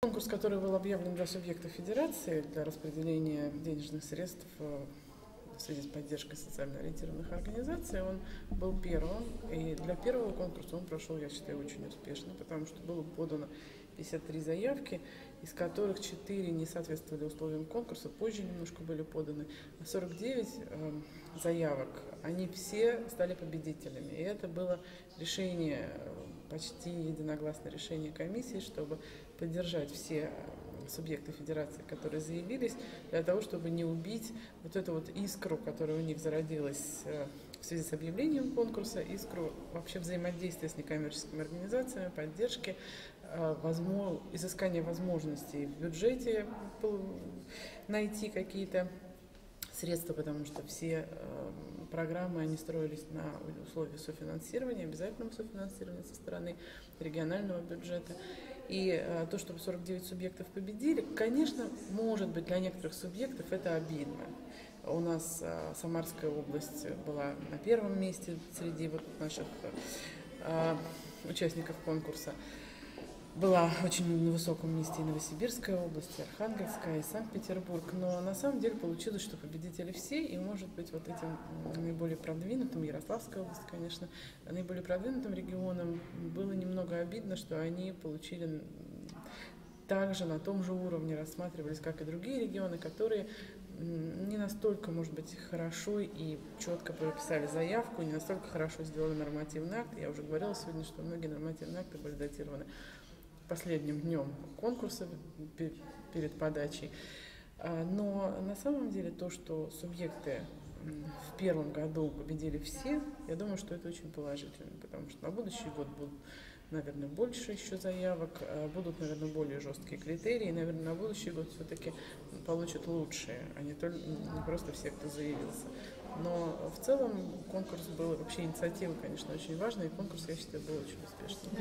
Конкурс, который был объявлен для субъектов федерации для распределения денежных средств э, в связи с поддержкой социально ориентированных организаций, он был первым. И для первого конкурса он прошел, я считаю, очень успешно, потому что было подано 53 заявки, из которых 4 не соответствовали условиям конкурса, позже немножко были поданы. 49 э, заявок, они все стали победителями. И это было решение, э, почти единогласное решение комиссии, чтобы поддержать все субъекты федерации, которые заявились, для того, чтобы не убить вот эту вот искру, которая у них зародилась э, в связи с объявлением конкурса, искру вообще взаимодействия с некоммерческими организациями, поддержки, э, возможно, изыскания возможностей в бюджете найти какие-то средства, потому что все э, программы, они строились на условии софинансирования, обязательного софинансирования со стороны регионального бюджета. И э, то, что 49 субъектов победили, конечно, может быть, для некоторых субъектов это обидно. У нас э, Самарская область была на первом месте среди вот наших э, участников конкурса была очень на высоком месте и Новосибирская область, и Архангельская, и Санкт-Петербург. Но на самом деле получилось, что победители все, и, может быть, вот этим наиболее продвинутым, Ярославская область, конечно, наиболее продвинутым регионам было немного обидно, что они получили также на том же уровне рассматривались, как и другие регионы, которые не настолько, может быть, хорошо и четко прописали заявку, не настолько хорошо сделали нормативный акт. Я уже говорила сегодня, что многие нормативные акты были датированы последним днем конкурса перед подачей. А, но на самом деле то, что субъекты в первом году победили все, я думаю, что это очень положительно, потому что на будущий год будут, наверное, больше еще заявок, а, будут, наверное, более жесткие критерии, и, наверное, на будущий год все-таки получат лучшие, а не, только, не просто все, кто заявился. Но в целом конкурс был, вообще инициатива, конечно, очень важная, и конкурс, я считаю, был очень успешным.